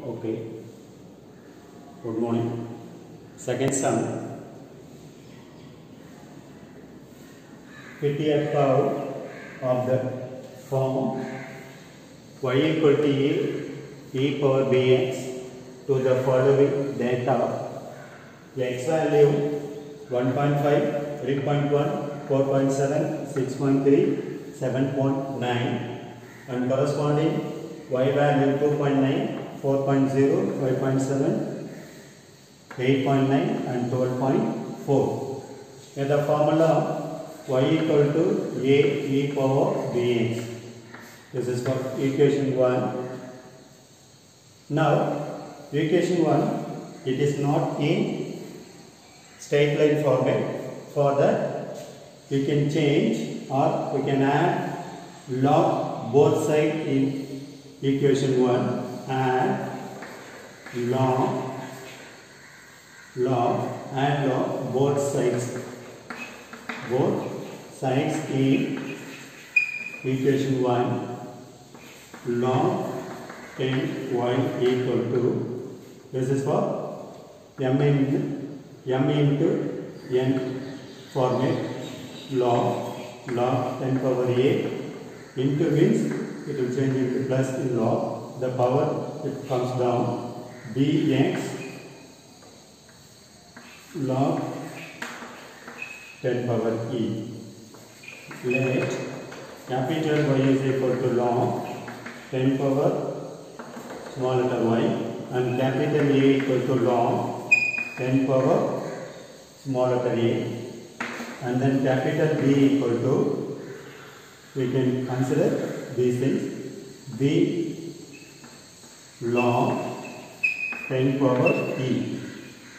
Okay. Good morning. Second sum. It is a curve of the form y equal to a e power bx to the following data x value 1.5 3.1 4.7 6.3 7.9 and corresponding y value 2.9 4.0, 5.7, 8.9 and 12.4. Here the formula y equal to a e power bx. This is for equation 1. Now equation 1 it is not in straight line format. For that we can change or we can add log both sides in equation 1 and long, log, and log both sides, both sides in equation 1 long and y equal to this is for m in m into n format log log 10 power a into means it will change into plus in log the power it comes down B x log 10 power e let capital Y is equal to log 10 power small letter y and capital A equal to log 10 power small letter a and then capital B equal to we can consider these things B long 10 power E.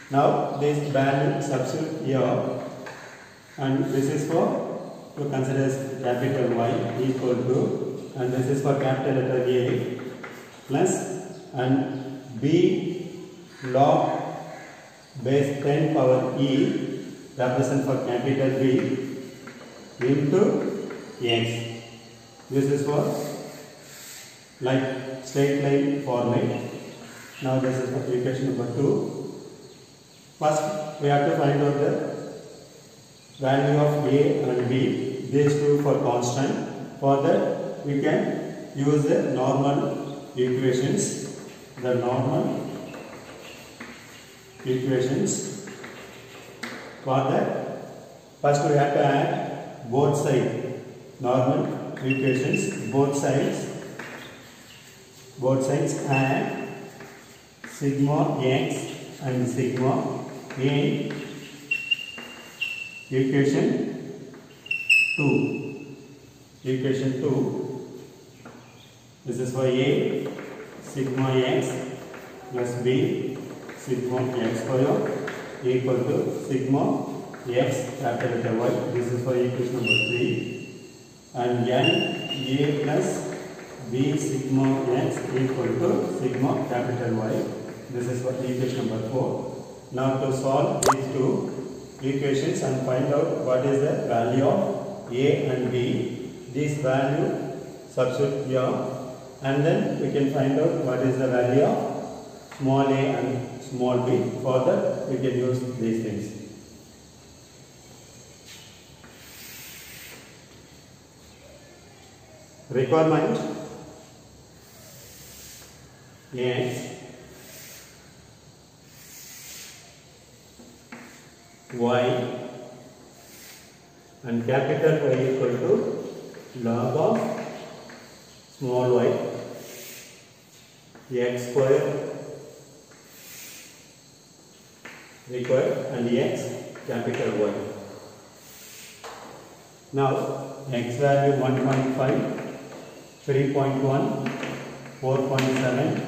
Now this value substitute here and this is for to consider as capital Y equal to and this is for capital letter A plus and B log base 10 power E represent for capital B into X. This is for like straight line format. Now this is application number 2. First we have to find out the value of A and B. These two for constant. For that we can use the normal equations. The normal equations. For that first we have to add both side Normal equations both sides both sides and sigma x and sigma a equation 2. Equation 2, this is for A, sigma x plus B, sigma x square equal to sigma x capital y. This is for equation number 3. And n A plus B sigma x equal to sigma capital Y. This is for equation number 4. Now to solve these two equations and find out what is the value of A and B. This value substitute here and then we can find out what is the value of small a and small b. Further we can use these things. requirement Yes. y and capital Y equal to log of small y x square required and x capital Y. Now x value 1.5, 3.1, 4.7,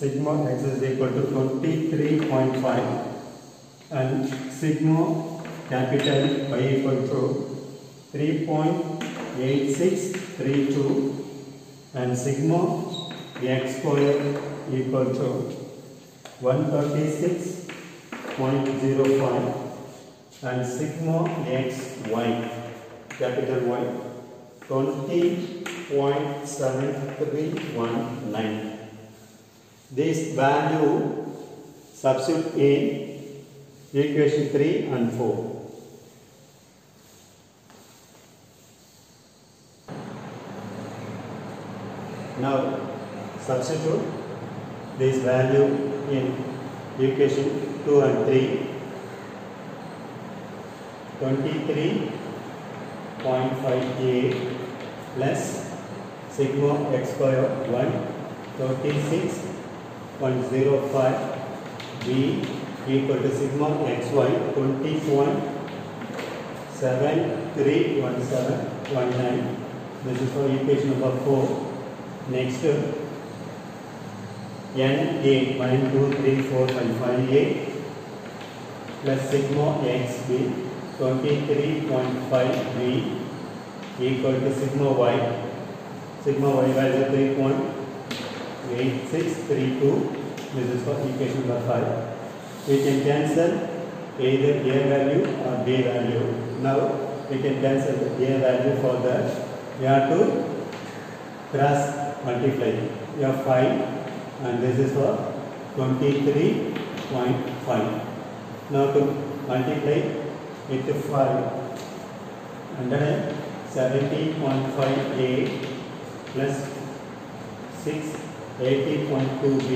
sigma x is equal to 23.5 and sigma capital y equal to 3.8632 and sigma x square equal to 136.05 and sigma x y capital y 20.7319 this value substitute in equation 3 and 4. Now substitute this value in equation 2 and 3. 23.5 plus sigma x square 1 36 0.05 B equal to sigma xy 20.731719 this is for equation number 4 next n a 1 2 3 4 5 5 a plus sigma x b 23.5 b equal to sigma y sigma y value 3.5 8632 this is for equation number 5 we can cancel either a value or b value now we can cancel the a value for that we have to cross multiply we have 5 and this is for 23.5 now to multiply it to 5 and then 17.5a plus 6 80.2b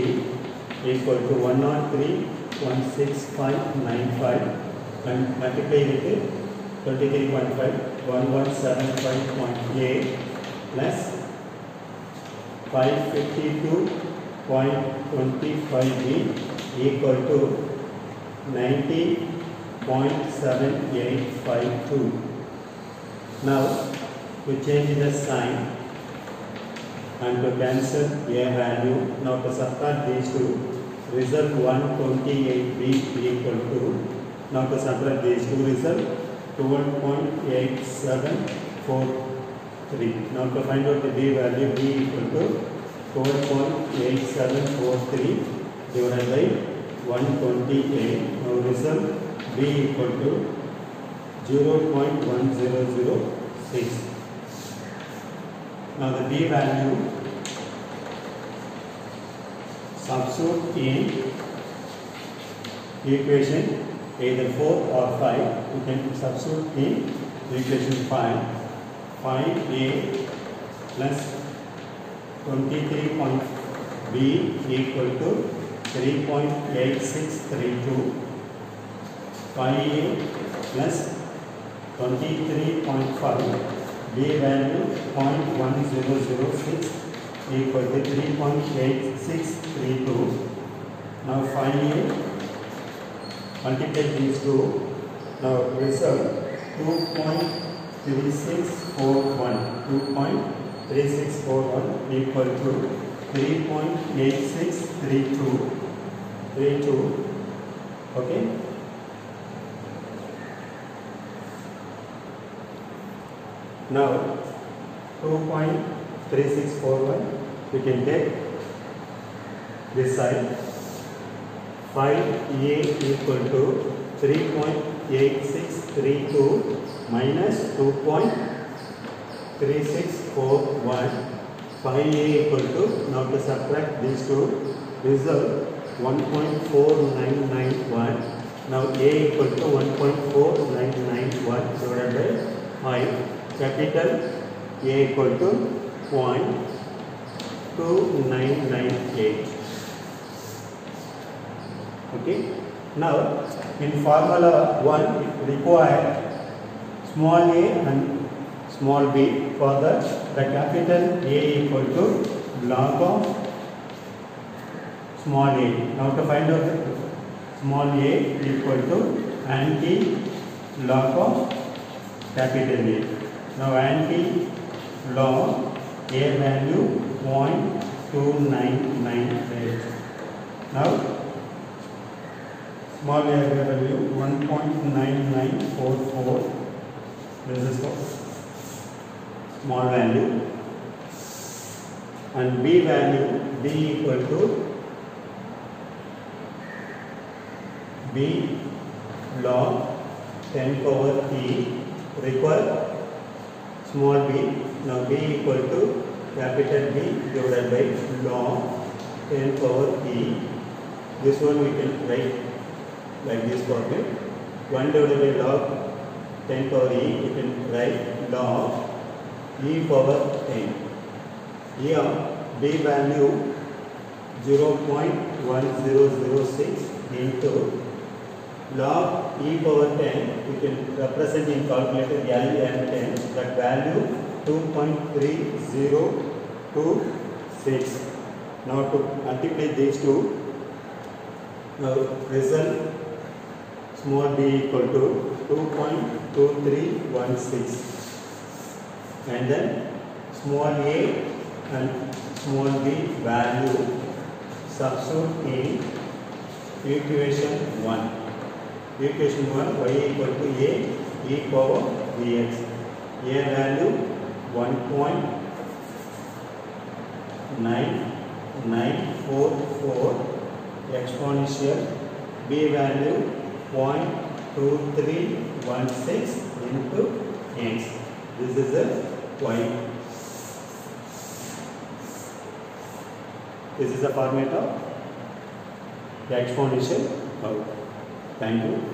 equal to 103.16595 and multiply with 23.5 1175.8 plus 552.25b equal to 90.7852. Now, to change the sign, and to cancel a value. Now to subtract these two, result 128 b equal to, now to subtract these two result 12.8743. Now to find out the b value, b equal to 12.8743 divided by 128. Now result b equal to 0.1006. Now the b value substitute in equation either 4 or 5 you can substitute in equation 5 5a plus 23 point b equal to 3.8632 5a plus 23.5 b value 0.1006 equal to 3.8632. Now finally multiply these two. Now result 2.3641 2.3641 equal to 3.8632 32 okay now 2. 3641 we can take this side 5a equal to 3.8632 minus 2.3641 5a equal to now to subtract these two result 1.4991 now A equal to 1.4991 divided by 5. Capital A equal to Point two nine nine eight. okay now in formula 1 it require small a and small b for the the capital A equal to log of small a now to find out small a equal to anti log of capital A now anti log a value 0.2998. Now, small A value 1.9944. This is for small value. And b value b equal to b log 10 power T require small b now B equal to capital B divided by log n power E. This one we can write like this problem. 1 divided by log 10 power E, we can write log E power n. Here B value 0.1006 into log E power 10, we can represent in calculator value and 10, that value 2.3026. Now to multiply these two, uh, result small b equal to 2.2316, and then small a and small b value substitute in equation 1. Equation 1, y equal to a e power bx. A value 1.9944 exponential b value 0.2316 into x. This is the y. This is the format of the exponential curve. Thank you.